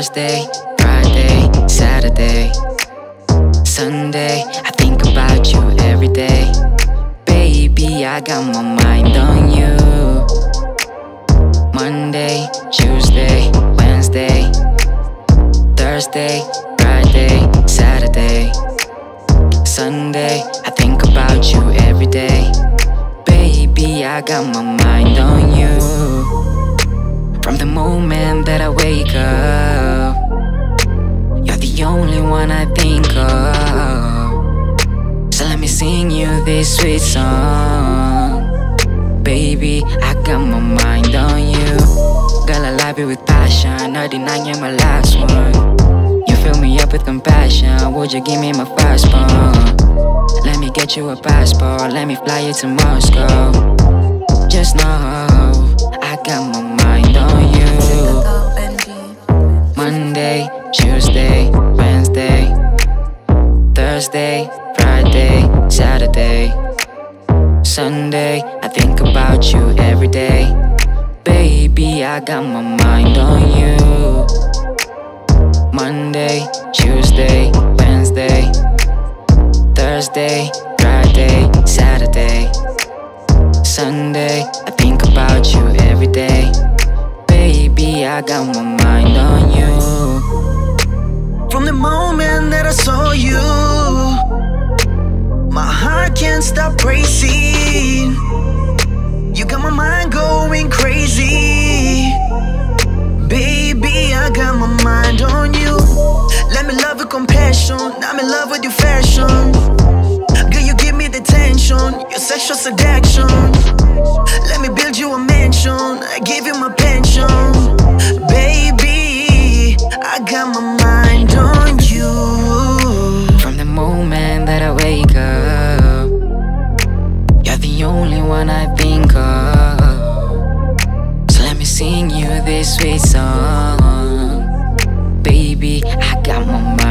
Thursday, Friday, Saturday, Sunday. I think about you every day. Baby, I got my mind on you. Monday, Tuesday, Wednesday, Thursday, Friday, Saturday, Sunday. I think about you every day. Baby, I got my mind on you. The moment that I wake up, you're the only one I think of. So let me sing you this sweet song. Baby, I got my mind on you. Girl, I love you with passion. Not denying you're my last one. You fill me up with compassion. Would you give me my first firstborn? Let me get you a passport. Let me fly you to Moscow. Just know Thursday, Friday, Saturday, Sunday. I think about you every day. Baby, I got my mind on you. Monday, Tuesday, Wednesday, Thursday, Friday, Saturday, Sunday. I think about you every day. Baby, I got my mind on you. From the moment that I saw you, my heart can't stop racing. You got my mind going crazy. Baby, I got my mind on you. Let me love with compassion. I'm in love with your fashion. Girl, you give me the tension, your sexual seduction. Let me build you a mansion. I give you my pension. Baby, I got my mind sing you this sweet song. Baby, I got my mind